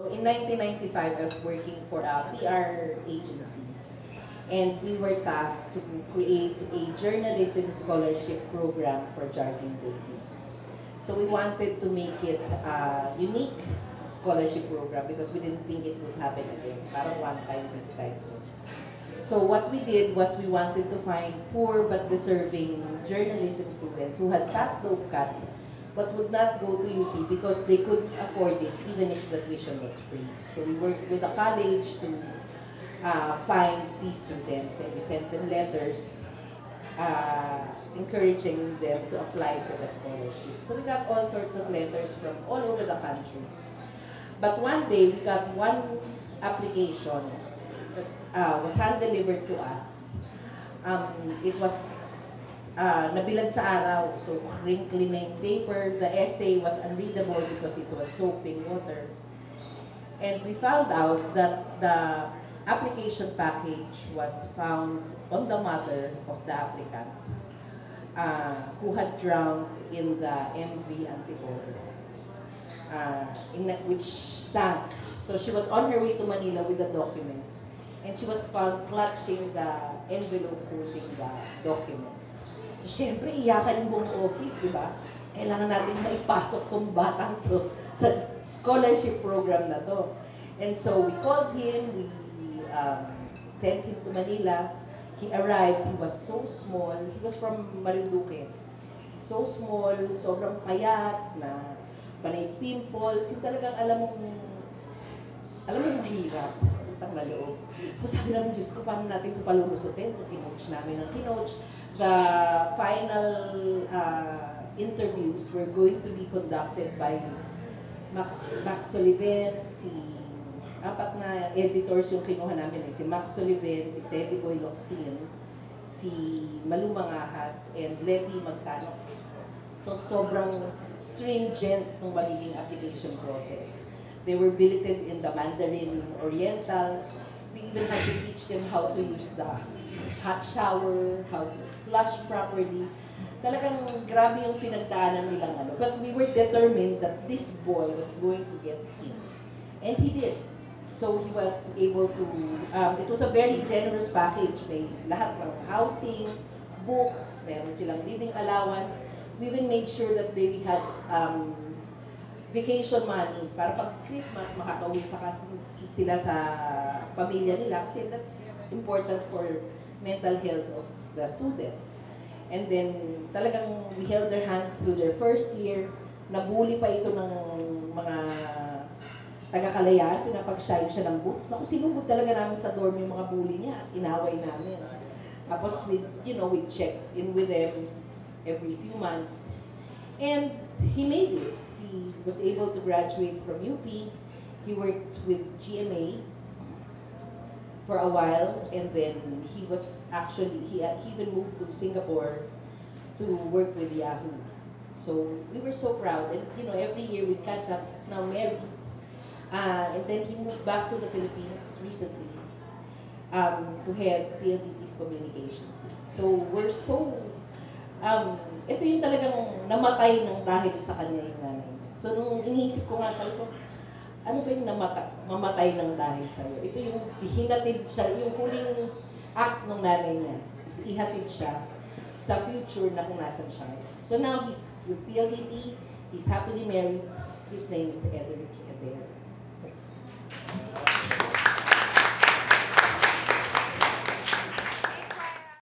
So in 1995, I was working for a PR agency. And we were tasked to create a journalism scholarship program for Jardine Davis. So we wanted to make it a unique scholarship program because we didn't think it would happen again. Parang one time type. So what we did was we wanted to find poor but deserving journalism students who had passed the UCAT but would not go to UP because they couldn't afford it even if the tuition was free. So we worked with the college to uh, find these students and we sent them letters uh, encouraging them to apply for the scholarship. So we got all sorts of letters from all over the country. But one day we got one application that uh, was hand-delivered to us. Um, it was uh, sa araw. So, wrinkly na yung paper. The essay was unreadable because it was soaked in water. And we found out that the application package was found on the mother of the applicant uh, who had drowned in the MV Antipolo, uh, in, which sank. So she was on her way to Manila with the documents. And she was found clutching the envelope holding the documents. So, syempre, iyakan yung buong office, di ba? Kailangan natin maipasok tong batang to sa scholarship program na to. And so, we called him, we um, sent him to Manila. He arrived, he was so small. He was from Marinduque. So small, sobrang payat, na panay pimples. Yung talagang alam mong, alam mong mahirap. Utang na loob. So sabi namin, Diyos ko, paano natin ito palulusutin? So kinoach namin ng kinoach the final uh, interviews were going to be conducted by Max, Max Sullivan, si apat na editors yung kinuha namin eh, si Max Sullivan, si Teddy Boy Locsin, si Malu Mangahas, and Letty Magsano. So sobrang stringent ng magiging application process. They were billeted in the Mandarin Oriental. We even had to teach them how to use the hot shower, how to flush properly. Talagang grabe yung pinagdaanan nilang ano. But we were determined that this boy was going to get in. And he did. So he was able to, um, it was a very generous package. May lahat ng housing, books, meron silang living allowance. We even made sure that they had um, vacation money para pag Christmas makakauwi sa sila sa pamilya nila kasi that's important for mental health of the students. And then, talagang we held their hands through their first year. Nabuli pa ito ng mga taga-kalayaan, pinapag-shine siya ng boots. Naku, sinugod talaga namin sa dorm yung mga bully niya at inaway namin. Tapos, with, you know, we check in with them every few months. And he made it. Was able to graduate from UP. He worked with GMA for a while, and then he was actually, he, he even moved to Singapore to work with Yahoo. So we were so proud, and you know, every year we'd catch up, he's now married. Uh, and then he moved back to the Philippines recently um, to head PLDT's communication. So we're so, um, ito yung talagang namatay ng dahil sa kanya yung nanay. So nung iniisip ko nga, sabi ko, ano ba yung namata, mamatay ng dahil sa'yo? Ito yung hinatid siya, yung huling act ng nanay niya. Is ihatid siya sa future na kung nasan siya. So now he's with PLDT, he's happily married, his name is Edric Adair.